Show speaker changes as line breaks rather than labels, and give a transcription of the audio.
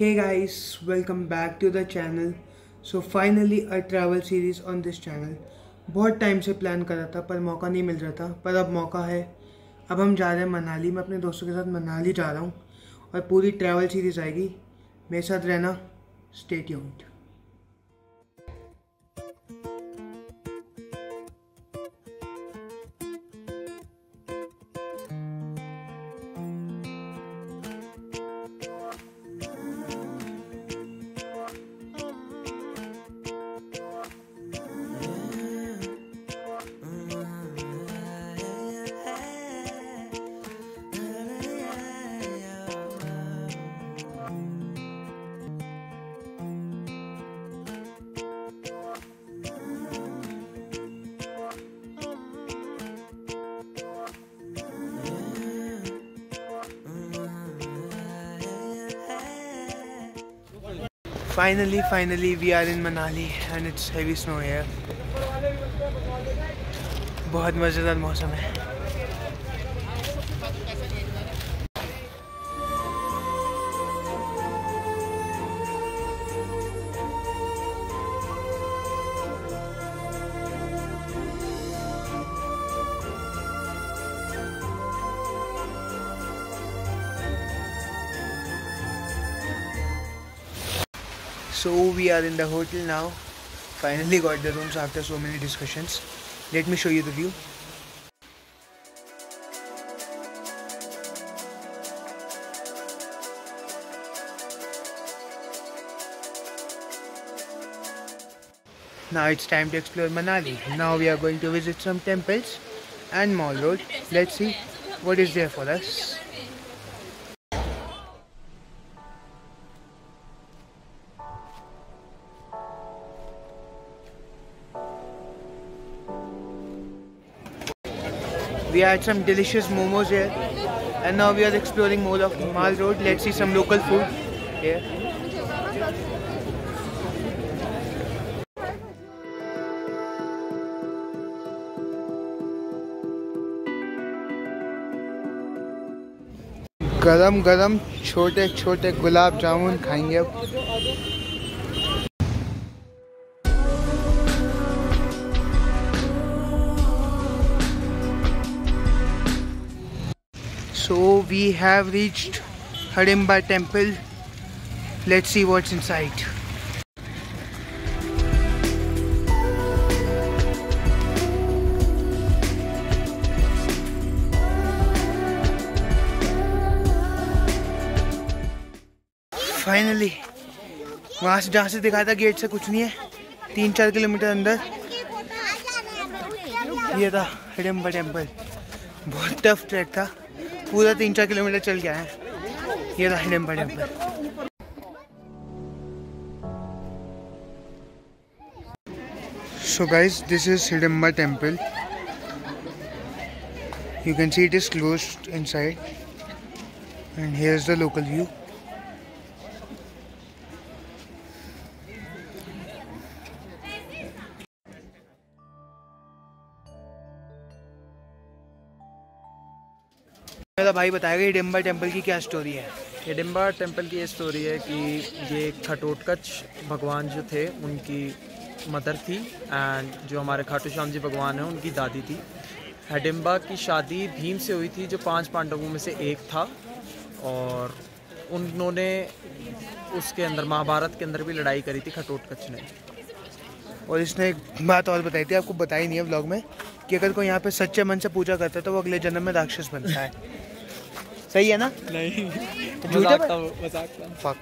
Hey guys, welcome back to the channel. So finally a travel series on this channel. बहुत time से plan कर रहा था पर मौका नहीं मिल रहा था पर अब मौका है अब हम जा रहे हैं मनाली मैं अपने दोस्तों के साथ मनाली जा रहा हूँ और पूरी ट्रैवल सीरीज़ आएगी मेरे साथ रहना stay tuned Finally, finally, we are in Manali and it's heavy snow here. बहुत मज़ेदार मौसम है So we are in the hotel now. Finally got the rooms after so many discussions. Let me show you the view. Now it's time to explore Manali. Now we are going to visit some temples and Mall Road. Let's see what is there for us. We had some delicious momos here and now we are exploring Mall of Mall Road. Let's see some local food here. गरम गरम छोटे छोटे गुलाब जामुन खाएँगे अब So, we have reached Harimba temple. Let's see what's inside. Finally वहाँ से जहाँ से दिखाया था गेट से कुछ नहीं है तीन चार किलोमीटर अंदर ये था हिडम्बा टेंपल बहुत टफ ट्रैक था पूरा तीन चार किलोमीटर चल गया है। ये रहा बड़े ऊपर so guys this is Hidimba temple you can see it is close inside and here is the local view मेरा भाई बताएगा हिडिम्बा टेंपल की क्या स्टोरी है।
हिडिम्बा टेंपल की ये स्टोरी है कि ये खटोटकच भगवान जो थे उनकी मदर थी एंड जो हमारे खाटू श्याम जी भगवान हैं उनकी दादी थी। हिडिम्बा की शादी भीम से हुई थी जो पाँच पांडवों में से एक था और उन्होंने उसके अंदर महाभारत के अंदर भी लड़ाई करी थी खटोटकच ने।
और इसने एक बात और बताई थी आपको बताई नहीं है ब्लॉग में कि अगर कोई यहाँ पे सच्चे मन से पूजा करता है तो वो अगले जन्म में राक्षस बनता है। सही है ना?
नहीं।
झूठा
मज़ाक था, था।
फक